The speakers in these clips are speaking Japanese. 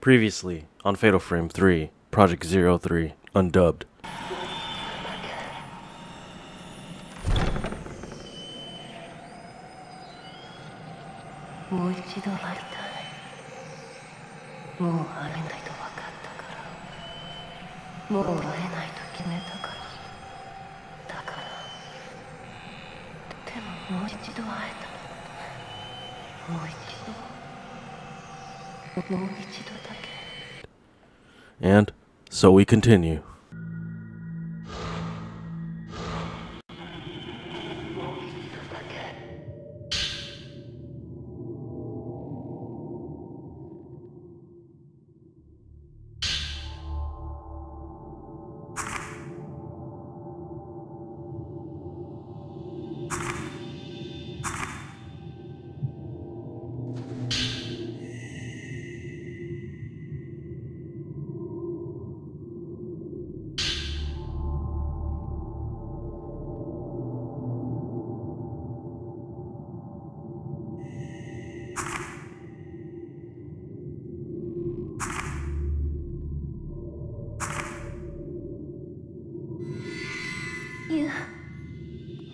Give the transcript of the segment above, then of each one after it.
Previously on Fatal Frame 3, Project 03 undubbed. So we continue.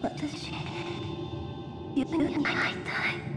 But this... You think I die?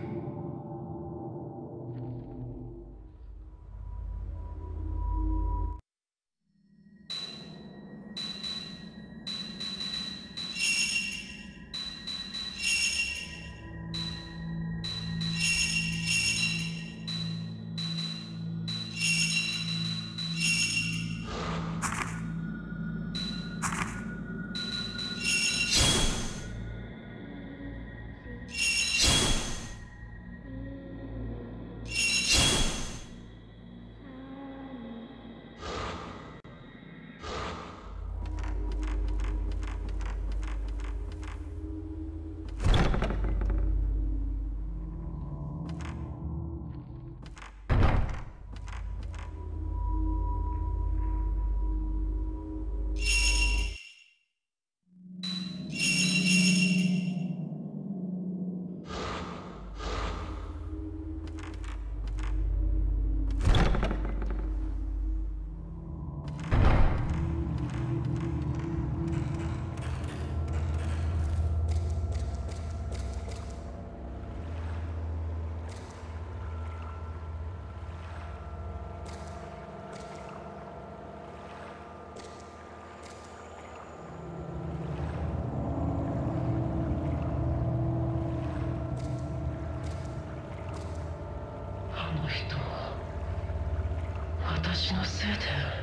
it.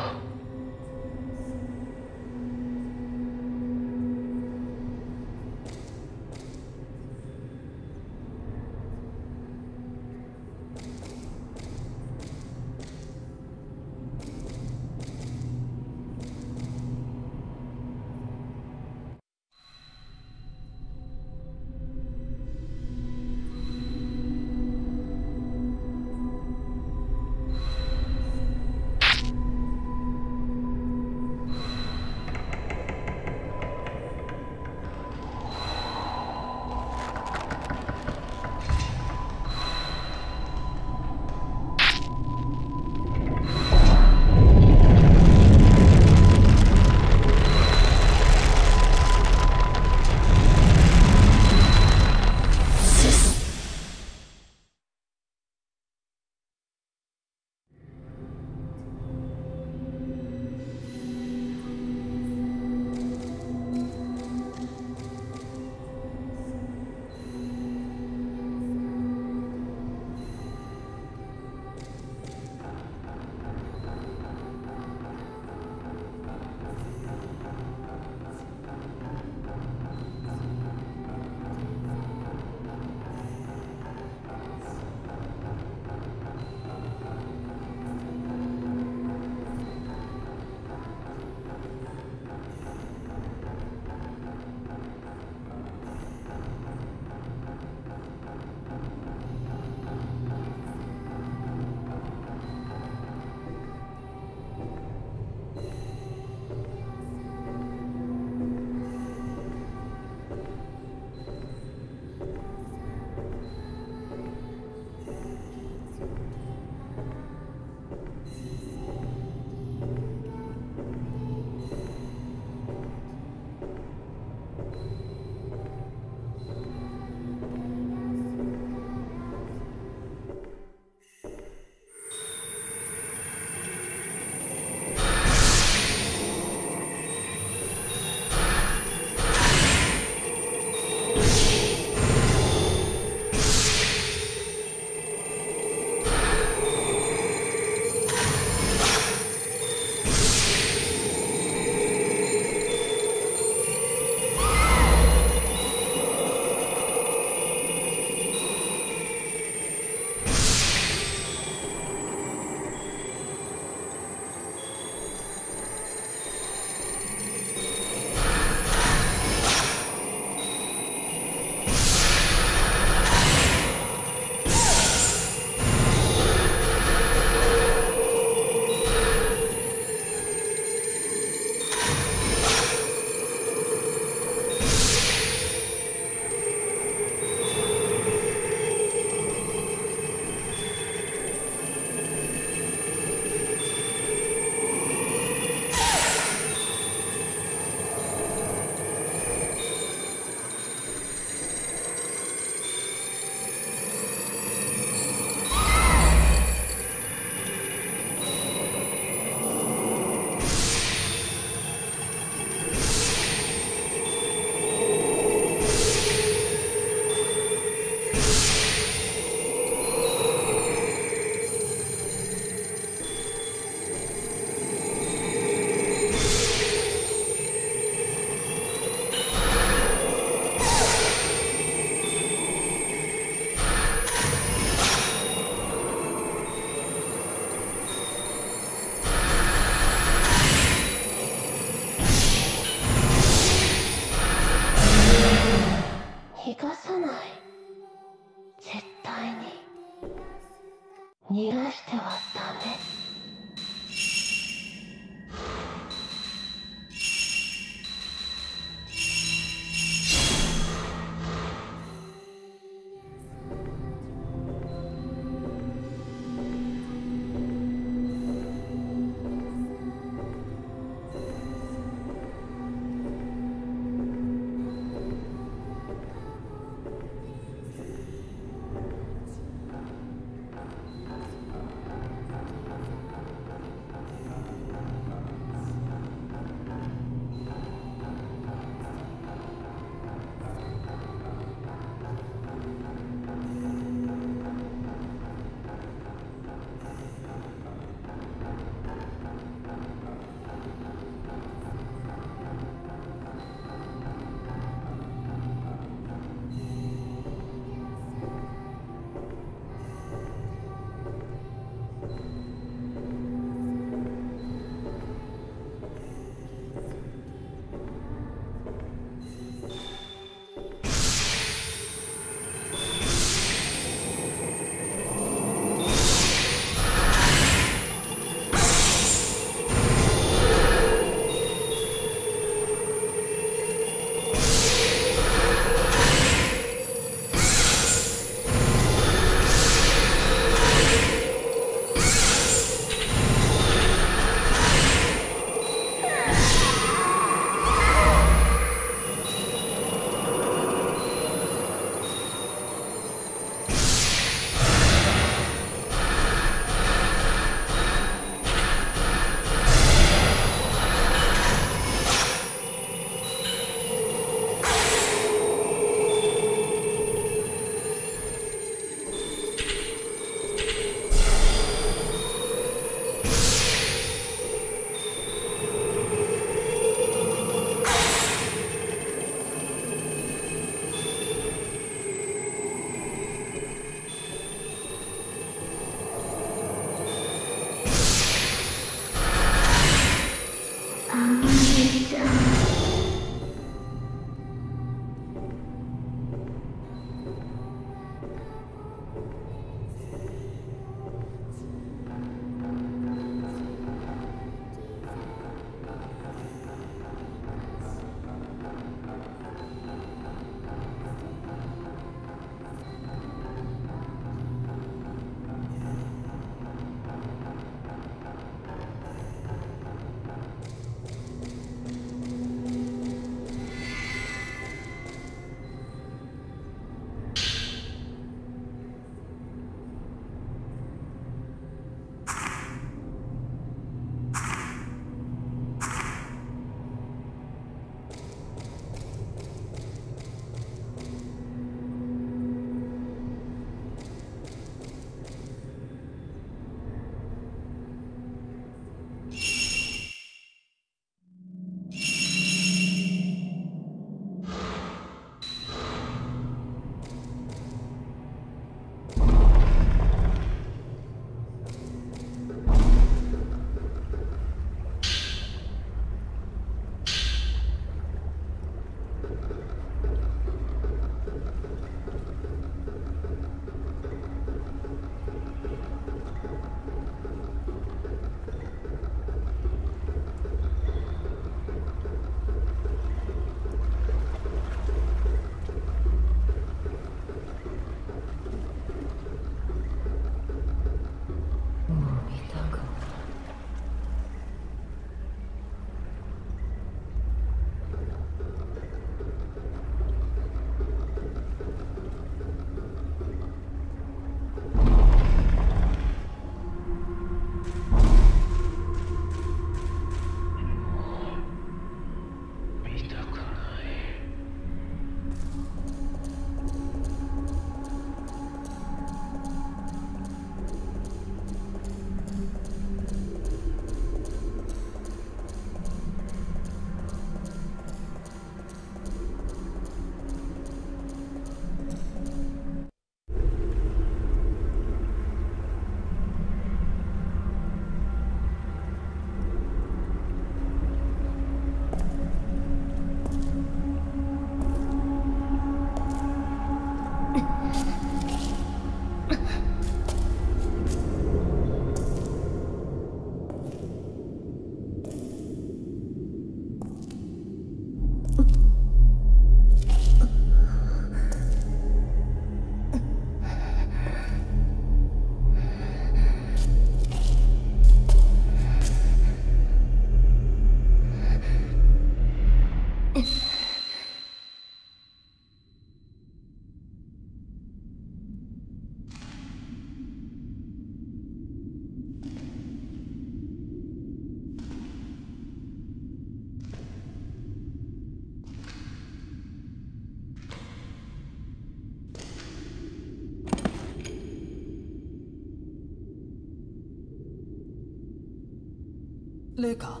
麗華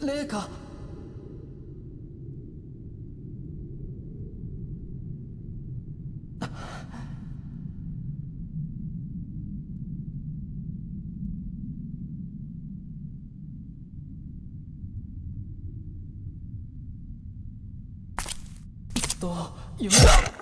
麗華と夢だ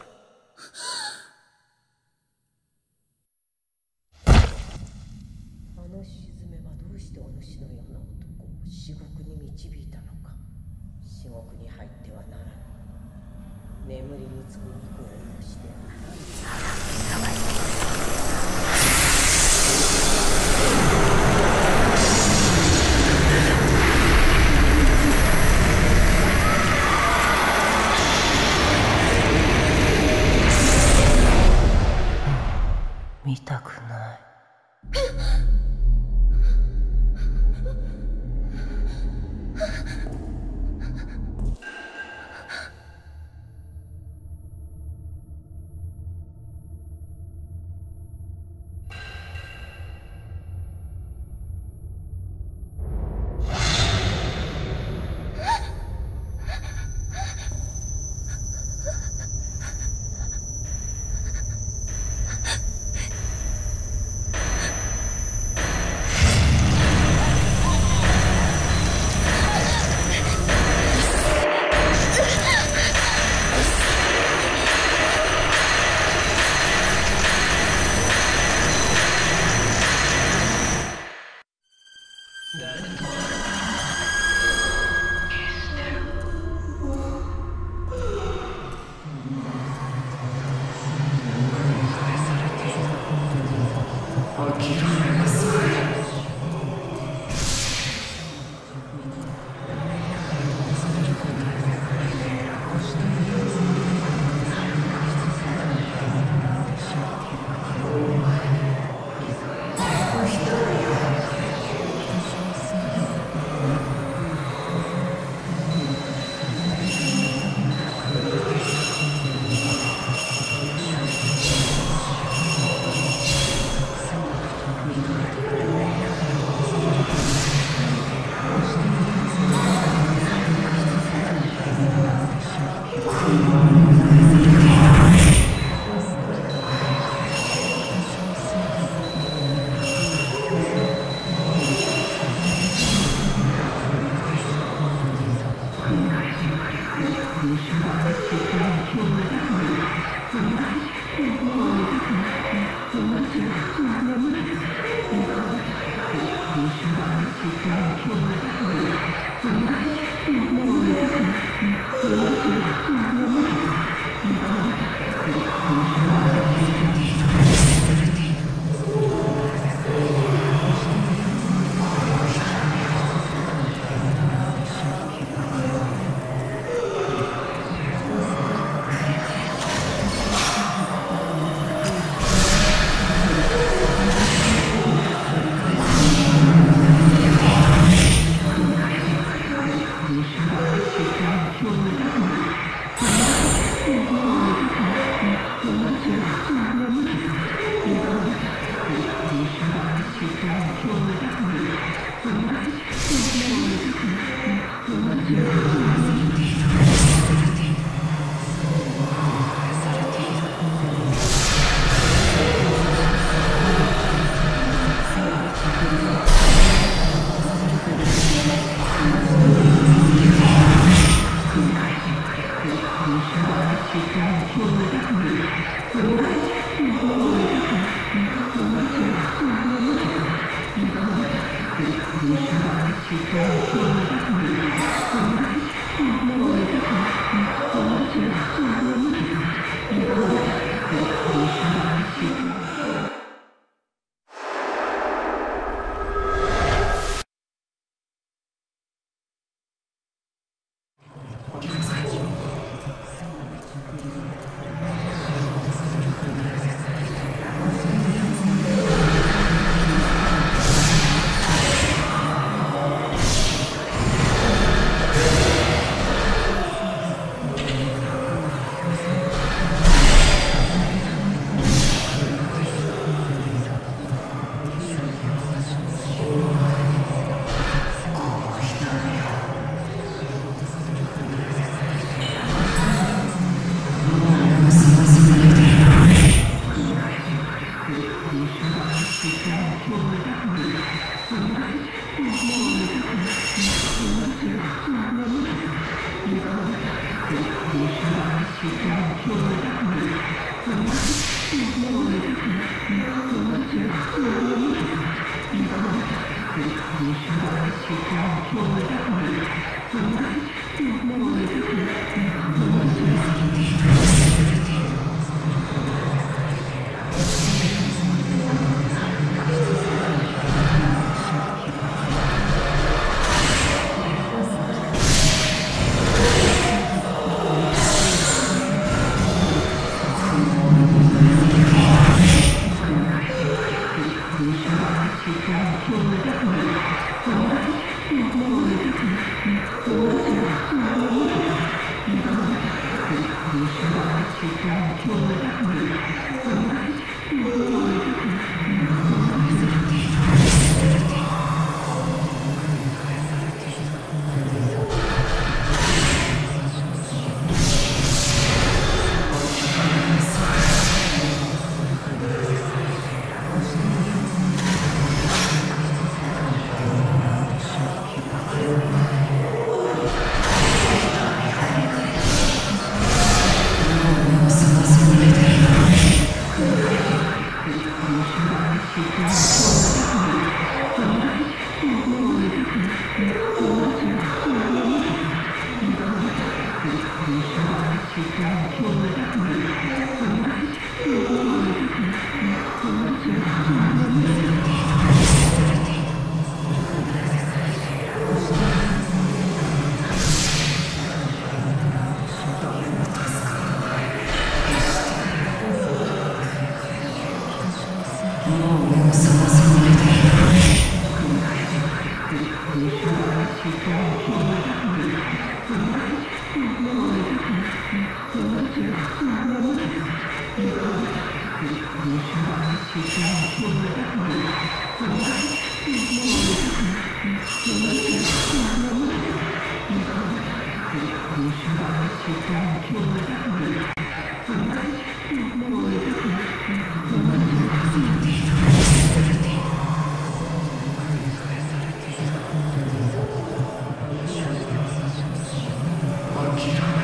Thank.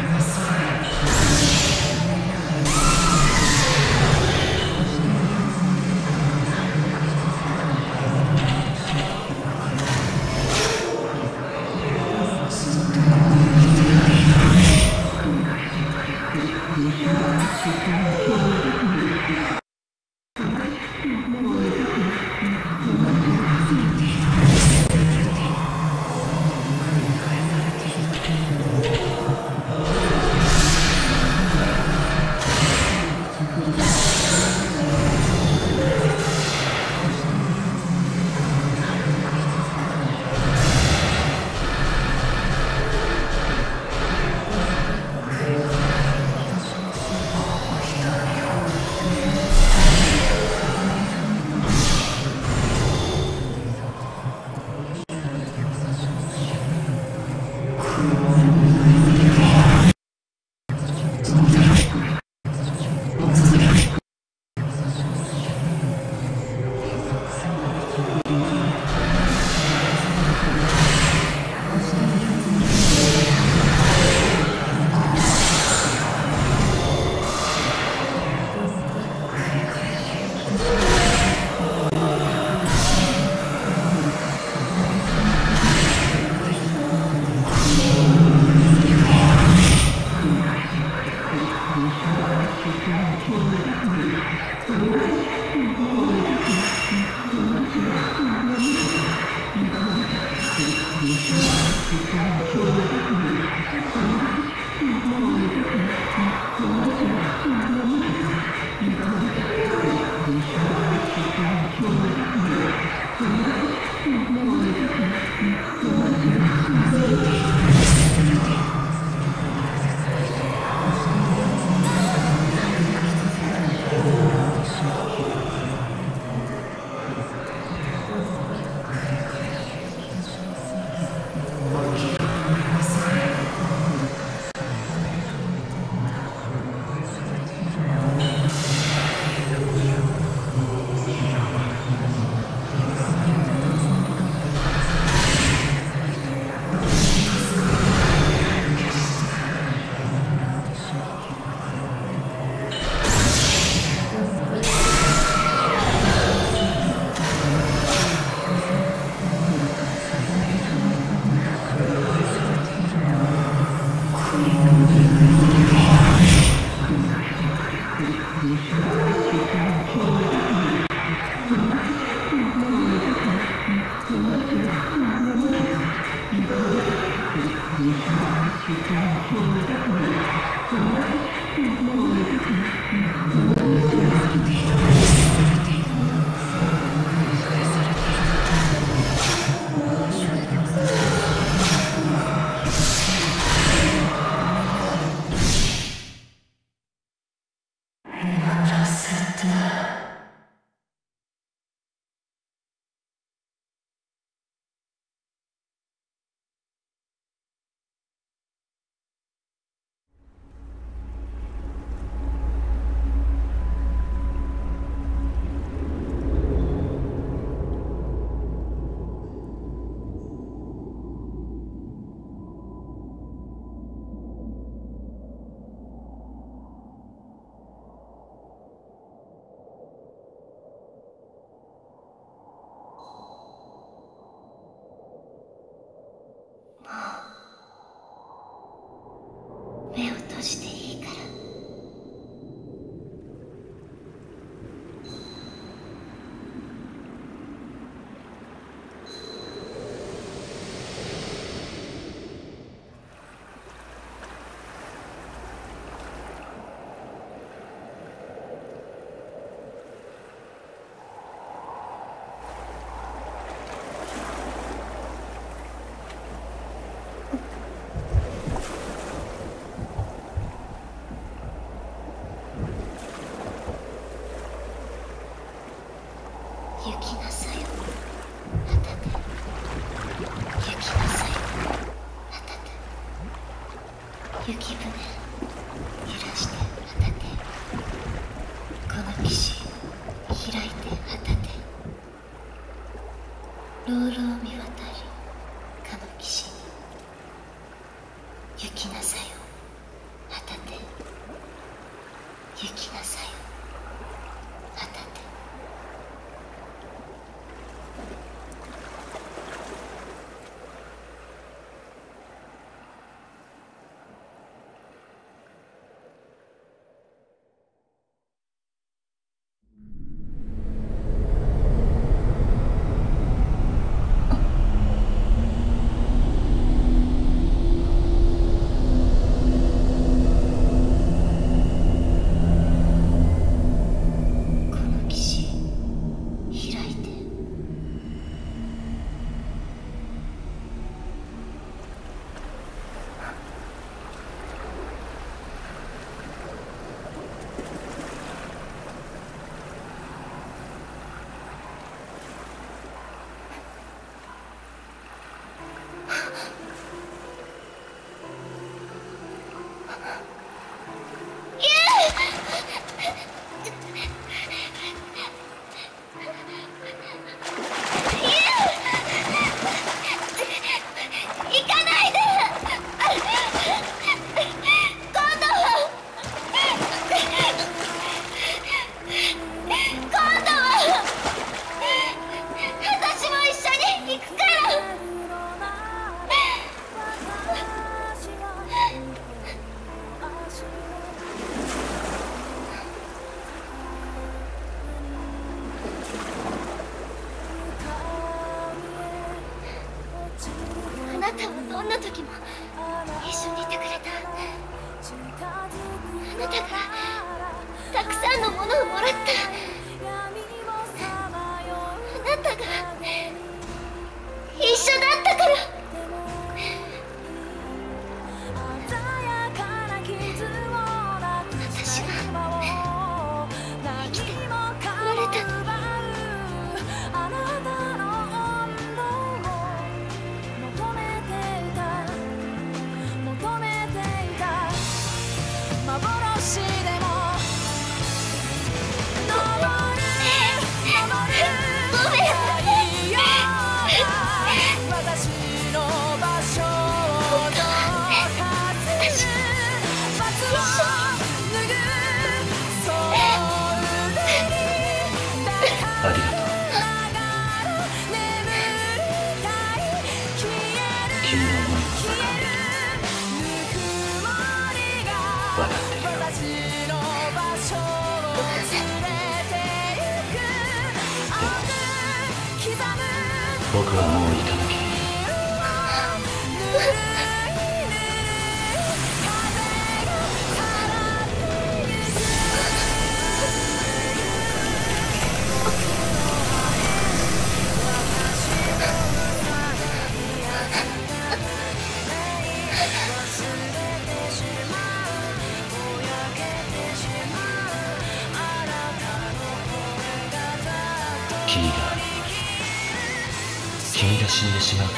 死んでしまうと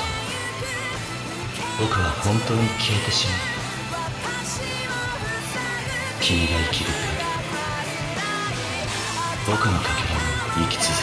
僕は本当に消えてしまう。君が生きる限り僕のかけらも生き続け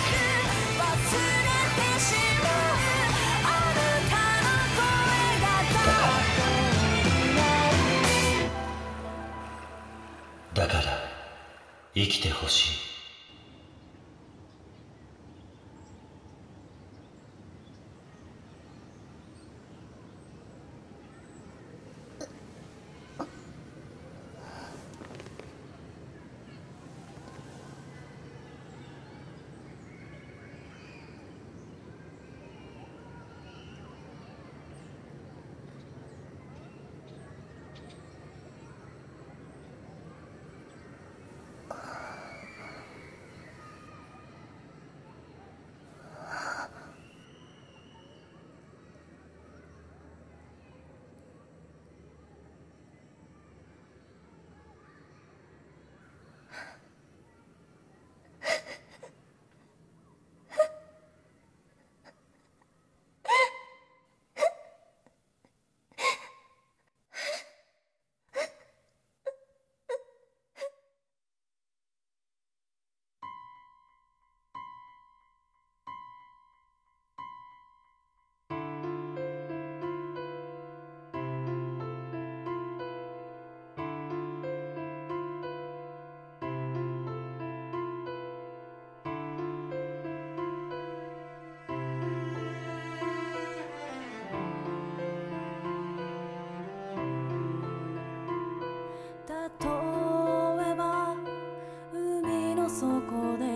そこで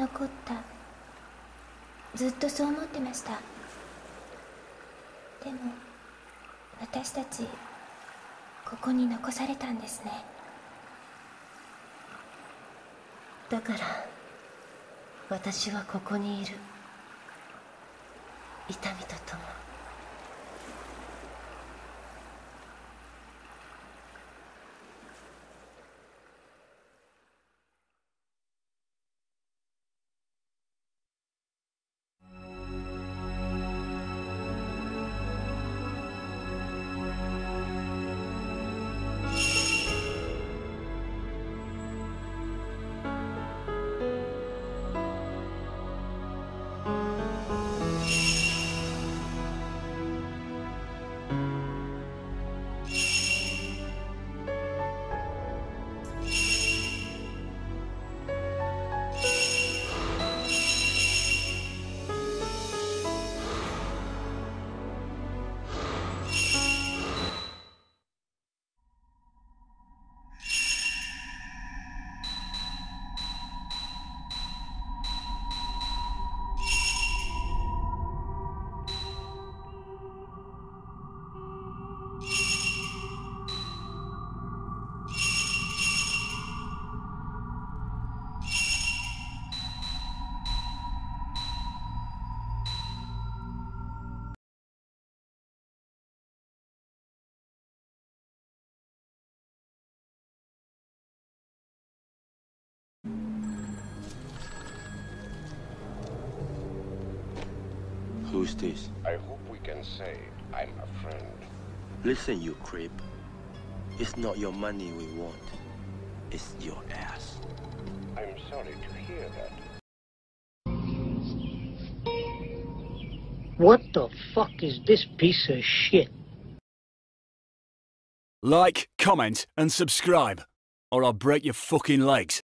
残った。ずっとそう思ってました。でも私たちここに残されたんですね。だから私はここにいる。痛みととも Who's this? I hope we can say I'm a friend. Listen, you creep. It's not your money we want. It's your ass. I'm sorry to hear that. What the fuck is this piece of shit? Like, comment, and subscribe, or I'll break your fucking legs.